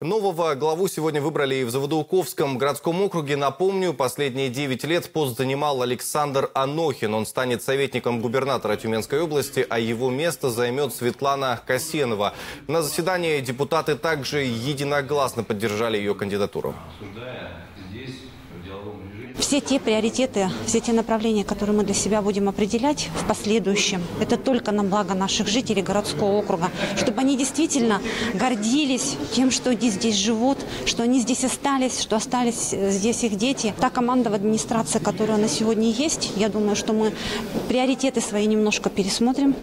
Нового главу сегодня выбрали и в Заводоуковском городском округе. Напомню, последние 9 лет пост занимал Александр Анохин. Он станет советником губернатора Тюменской области, а его место займет Светлана Касенова. На заседании депутаты также единогласно поддержали ее кандидатуру. Все те приоритеты, все те направления, которые мы для себя будем определять в последующем, это только на благо наших жителей городского округа, чтобы они действительно гордились тем, что они здесь живут, что они здесь остались, что остались э, здесь их дети. Та команда в администрации, которая на сегодня есть, я думаю, что мы приоритеты свои немножко пересмотрим.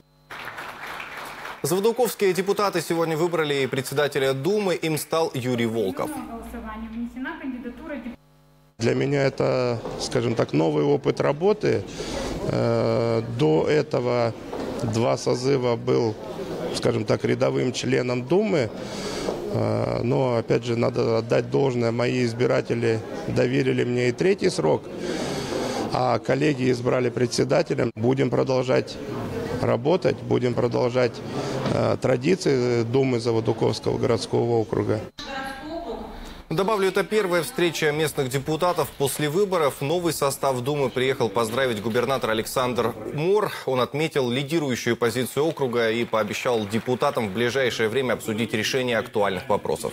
Заводоуковские депутаты сегодня выбрали председателя Думы. Им стал Юрий Волков. Для меня это, скажем так, новый опыт работы. Э, До этого два созыва был, скажем так, рядовым членом Думы. Э, Но, опять же, надо отдать должное, мои избиратели доверили мне и третий срок, а коллеги избрали председателем. Будем продолжать работать, будем продолжать э, традиции Думы Заводуковского городского округа. Добавлю, это первая встреча местных депутатов после выборов. Новый состав Думы приехал поздравить губернатор Александр Мор. Он отметил лидирующую позицию округа и пообещал депутатам в ближайшее время обсудить решение актуальных вопросов.